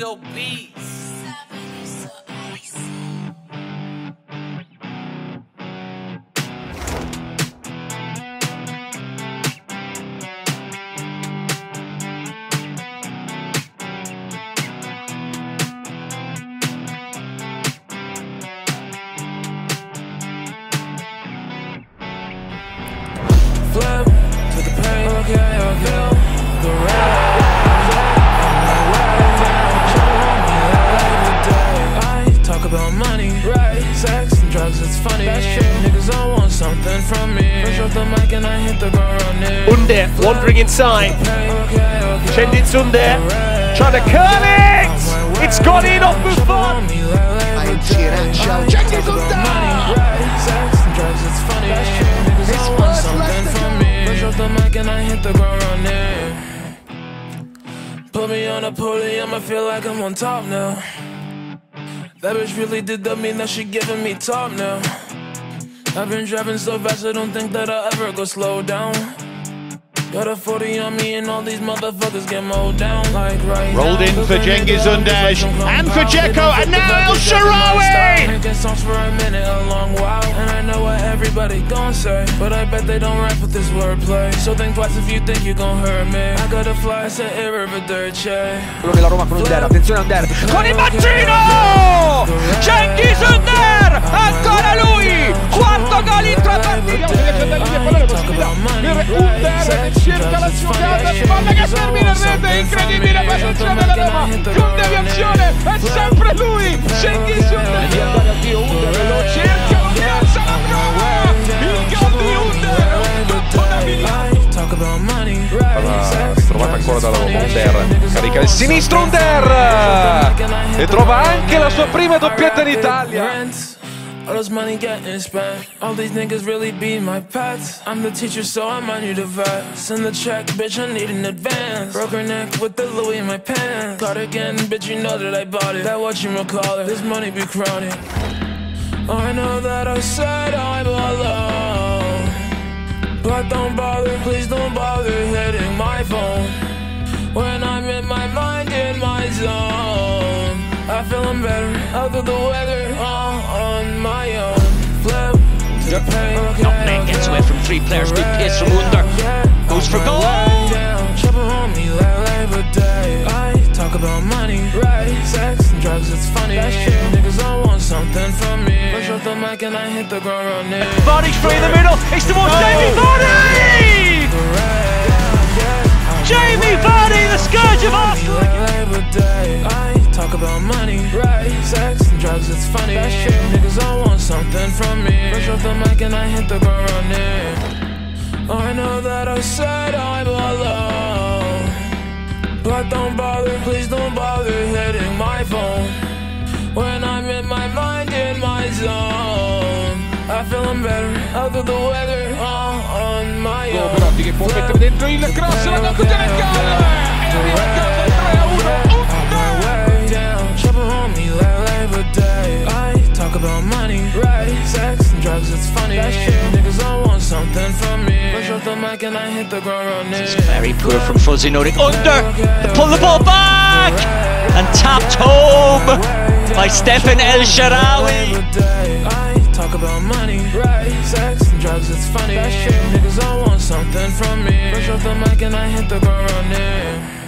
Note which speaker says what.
Speaker 1: still beats.
Speaker 2: flip
Speaker 3: Under wandering inside.
Speaker 2: Okay.
Speaker 3: Cengiz trying to curl it. It's gone in off Buffon.
Speaker 4: Ciao, Cengiz
Speaker 2: Sex and drugs, it's funny. Niggas all want something from me. Push off the mic I hit the ground. Put me on a podium, I feel like I'm on top now. That bitch really did that mean that she giving me top now. I've been driving so fast, I don't think that I'll ever go slow down. Got a 40 on me and all these motherfuckers get mowed down like right
Speaker 5: Rolled
Speaker 2: now.
Speaker 5: in for Cengiz Under and for Dzeko and now El Shaarawy!
Speaker 2: Making songs for a minute, a long while. And I know what everybody gon' say. But I bet they don't rap with this wordplay. So think twice if you think you gon' hurt me. I gotta fly, it's an irreversible.
Speaker 4: Quello della Roma con Under, attenzione Under.
Speaker 3: Con il mancino! Cengiz Under!
Speaker 4: Termina in rete, incredibile posizione della Roma, con deviazione, è sempre lui, Under, lo cerca, lo piazza la prova, il gol di Under,
Speaker 2: money.
Speaker 6: trovata ancora dalla Roma Under. Carica il sinistro Under. E trova anche la sua prima doppietta in Italia
Speaker 2: All this money getting spent. All these niggas really be my pets. I'm the teacher, so I might need a vet. Send the check, bitch, I need an advance. Broke her neck with the Louis in my pants. Caught again, bitch, you know that I bought it. That what you call it. This money be crowded. Oh, I know that I said I'm alone. But don't bother, please don't bother hitting my phone. When I'm in my mind, in my zone. I feel I'm better out of the weather, on my own. Flip to the pain.
Speaker 3: Gets away from three players. Good pace from Under. Goes for goal.
Speaker 2: Trouble on me like Labor Day. I talk about money, right? Sex and drugs, it's funny. That's true. Niggas all want something from me. Push off the mic and I hit the ground running.
Speaker 3: Vardy's free in the middle. It's towards oh. Jamie Vardy!
Speaker 2: Sex it's funny. That's true. Niggas all want something from me. Push off the mic and I hit the ground running. Oh, I know that I said I'm alone. But don't bother, please don't bother hitting my phone. When I'm in my mind, in my zone. I feel I'm better out of the weather, all on my own.
Speaker 4: Belotti che può mettere dentro il cross, la
Speaker 2: right? Sex and drugs, it's funny. Niggas all want something from me. Push off the mic and I hit the ground running.
Speaker 3: Very poor from Fuzzy Nordic. Under! Pull the ball back! And tapped home by Stephan El Shaarawy.
Speaker 2: Labor Day. I talk about money, right? Sex and drugs, it's funny. Niggas all want something from me. Push off the mic and I hit the ground running.